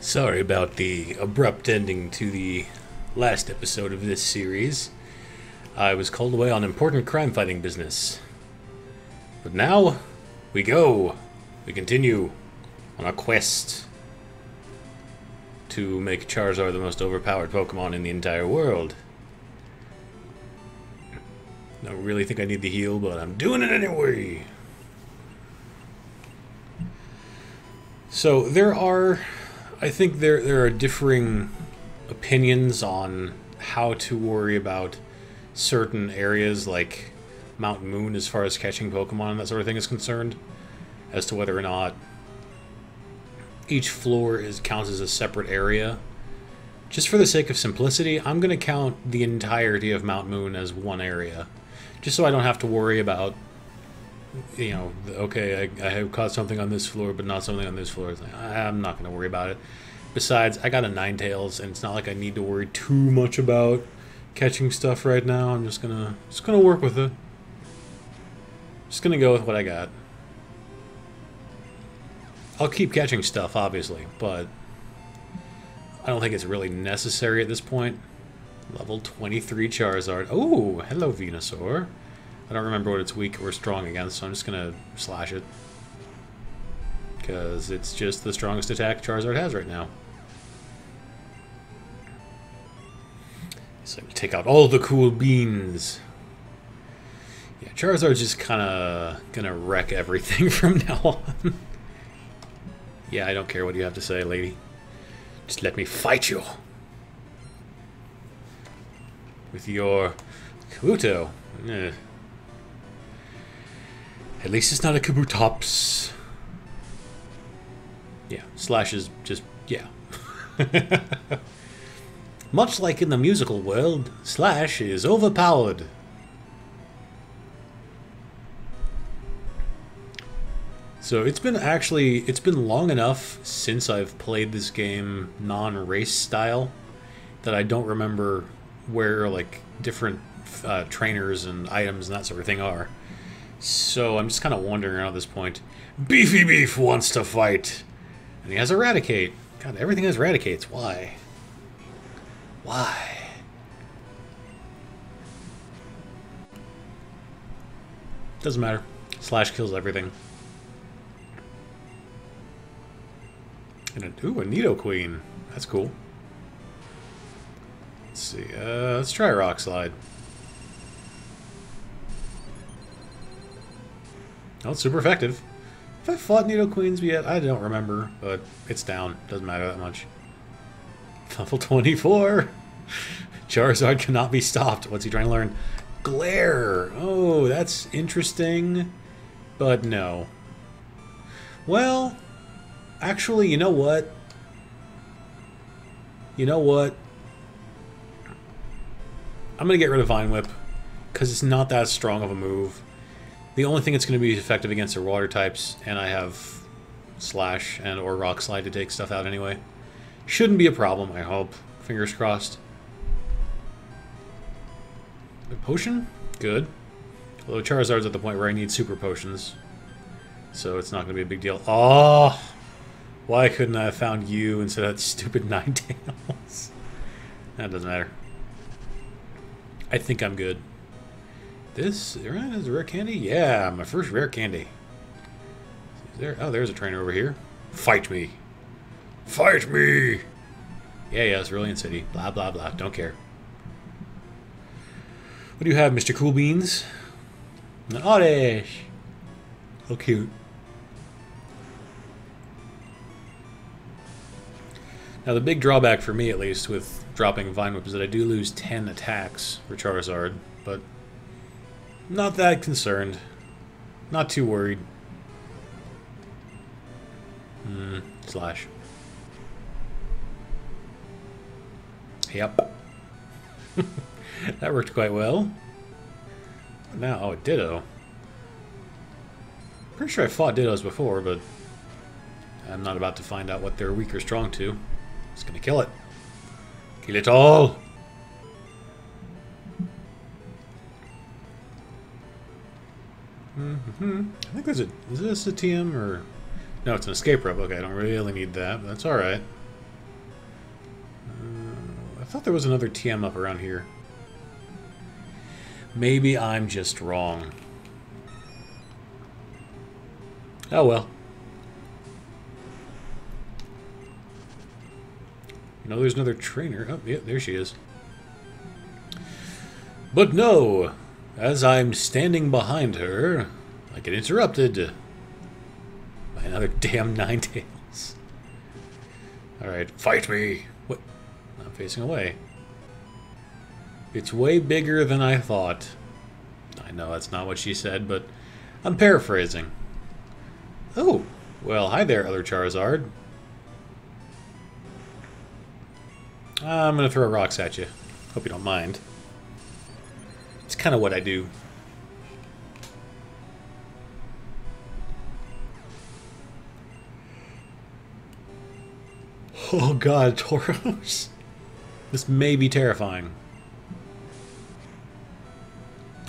Sorry about the abrupt ending to the last episode of this series. I was called away on important crime fighting business. But now, we go. We continue on a quest to make Charizard the most overpowered Pokemon in the entire world. Don't really think I need the heal, but I'm doing it anyway. So there are, I think there there are differing opinions on how to worry about certain areas like Mount Moon as far as catching Pokemon and that sort of thing is concerned, as to whether or not each floor is counts as a separate area. Just for the sake of simplicity, I'm going to count the entirety of Mount Moon as one area, just so I don't have to worry about you know, okay, I, I have caught something on this floor, but not something on this floor. Like, I'm not going to worry about it. Besides, I got a Ninetales, and it's not like I need to worry too much about catching stuff right now. I'm just gonna just gonna work with it. Just gonna go with what I got. I'll keep catching stuff, obviously, but I don't think it's really necessary at this point. Level 23 Charizard. Oh, hello, Venusaur. I don't remember what it's weak or strong against, so I'm just going to slash it. Because it's just the strongest attack Charizard has right now. So we take out all the cool beans. Yeah, Charizard's just kind of going to wreck everything from now on. yeah, I don't care what you have to say, lady. Just let me fight you. With your Kabuto. Eh. At least it's not a Kabutops. Yeah, Slash is just, yeah. Much like in the musical world, Slash is overpowered. So it's been actually, it's been long enough since I've played this game non-race style that I don't remember where like different uh, trainers and items and that sort of thing are. So I'm just kind of wondering around at this point. Beefy Beef wants to fight. And he has a Raticate. God, everything has Raticates. Why? Why? Doesn't matter. Slash kills everything. And a, ooh, a Nidoqueen. That's cool. Let's see. Uh, let's try Rock Slide. Oh, it's super effective. Have I fought Nidoqueens yet? I don't remember, but it's down. Doesn't matter that much. Level 24! Charizard cannot be stopped. What's he trying to learn? Glare! Oh, that's interesting. But no. Well, actually, you know what? You know what? I'm going to get rid of Vine Whip, because it's not that strong of a move. The only thing that's going to be effective against are water types, and I have Slash and or Rock Slide to take stuff out anyway. Shouldn't be a problem, I hope. Fingers crossed. A potion? Good. Although Charizard's at the point where I need super potions. So it's not going to be a big deal. Oh! Why couldn't I have found you instead of that stupid Ninetales? that doesn't matter. I think I'm good. This is a rare candy? Yeah, my first rare candy. There, oh, there's a trainer over here. Fight me. Fight me! Yeah, yeah, it's Cerulean City. Blah, blah, blah. Don't care. What do you have, Mr. Cool Beans? An Oddish. How cute. Now, the big drawback for me, at least, with dropping Vine Whip is that I do lose 10 attacks for Charizard, but not that concerned. Not too worried. Hmm, slash. Yep. that worked quite well. Now, oh, Ditto. Pretty sure I fought Dittos before, but I'm not about to find out what they're weak or strong to. Just gonna kill it. Kill it all! Mm -hmm. I think there's a... Is this a TM or... No, it's an escape rope. Okay, I don't really need that, but that's alright. I thought there was another TM up around here. Maybe I'm just wrong. Oh well. Know, there's another trainer. Oh, yeah, there she is. But no, as I'm standing behind her, I get interrupted by another damn Ninetales. Alright, fight me! What? I'm facing away. It's way bigger than I thought. I know that's not what she said, but I'm paraphrasing. Oh, well, hi there, other Charizard. I'm to throw rocks at you. Hope you don't mind. It's kind of what I do. Oh god, Tauros. This may be terrifying.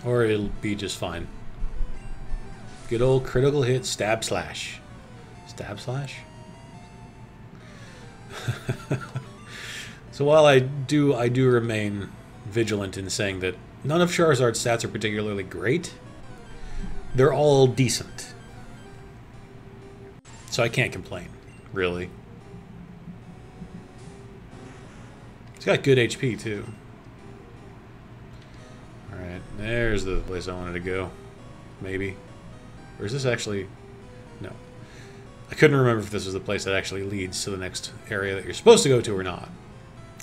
Or it'll be just fine. Good old critical hit, stab slash. Stab slash? so while I do I do remain vigilant in saying that none of Charizard's stats are particularly great, they're all decent. So I can't complain, really. It's got good HP, too. Alright, there's the place I wanted to go. Maybe. Or is this actually... No. I couldn't remember if this was the place that actually leads to the next area that you're supposed to go to or not.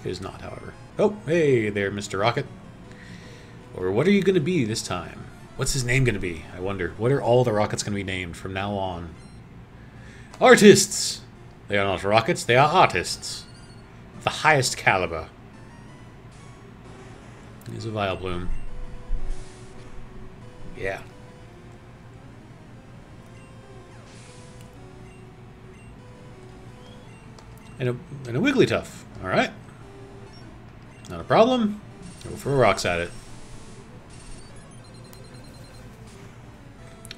It is not, however. Oh, hey there, Mr. Rocket. Or what are you going to be this time? What's his name going to be? I wonder. What are all the rockets going to be named from now on? Artists! They are not rockets, they are artists the highest caliber. He's a Vileplume. Yeah. And a, and a Wigglytuff. Alright. Not a problem. Go throw rocks at it.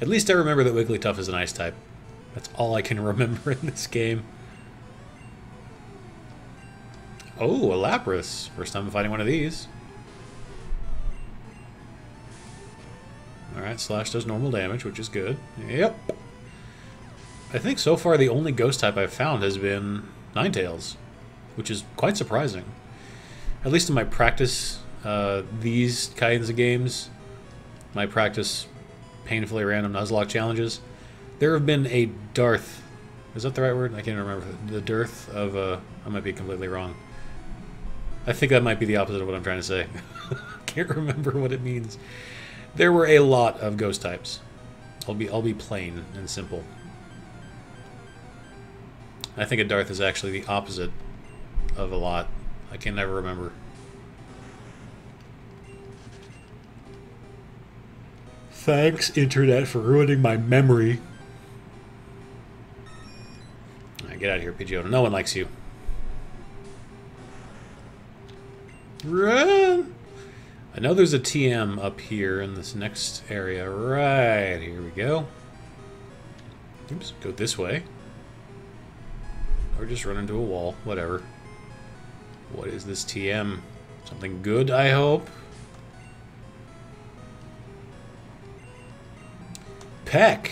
At least I remember that Wigglytuff is an ice type. That's all I can remember in this game. Oh, a Lapras. First time fighting one of these. Alright, Slash does normal damage, which is good. Yep. I think so far the only ghost type I've found has been Ninetales, which is quite surprising. At least in my practice, uh, these kinds of games, my practice painfully random Nuzlocke challenges, there have been a dearth. Is that the right word? I can't remember. The dearth of, uh, I might be completely wrong. I think that might be the opposite of what I'm trying to say. Can't remember what it means. There were a lot of ghost types. I'll be I'll be plain and simple. I think a Darth is actually the opposite of a lot. I can never remember. Thanks, Internet, for ruining my memory. Right, get out of here, Pidgeotto. No one likes you. Run! I know there's a TM up here in this next area. Right, here we go. Oops, go this way. Or just run into a wall, whatever. What is this TM? Something good, I hope? Peck.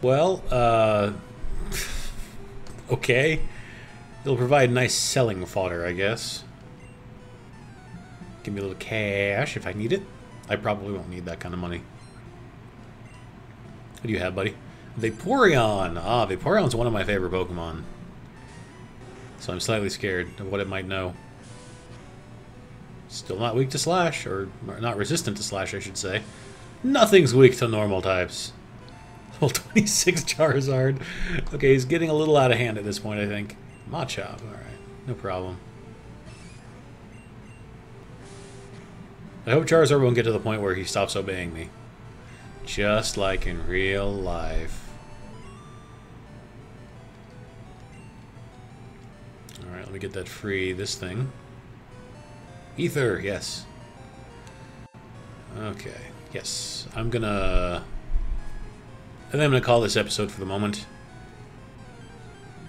Well, uh... okay. It'll provide nice selling fodder, I guess. Give me a little cash if I need it. I probably won't need that kind of money. What do you have, buddy? Vaporeon! Ah, Vaporeon's one of my favorite Pokemon. So I'm slightly scared of what it might know. Still not weak to Slash, or not resistant to Slash, I should say. Nothing's weak to normal types. Level 26 Charizard. Okay, he's getting a little out of hand at this point, I think. Machop, alright. No problem. I hope Charizard won't get to the point where he stops obeying me. Just like in real life. Alright, let me get that free, this thing. Ether, yes. Okay, yes. I'm gonna... I think I'm gonna call this episode for the moment.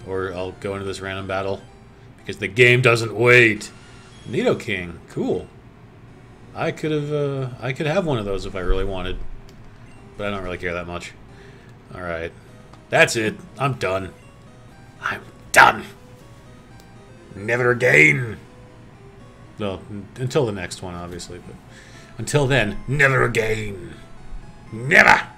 Or I'll go into this random battle. Because the game doesn't wait. Nidoking, cool. I could have, uh, I could have one of those if I really wanted. But I don't really care that much. Alright. That's it. I'm done. I'm done. Never again. Well, until the next one, obviously. But until then, never again. Never!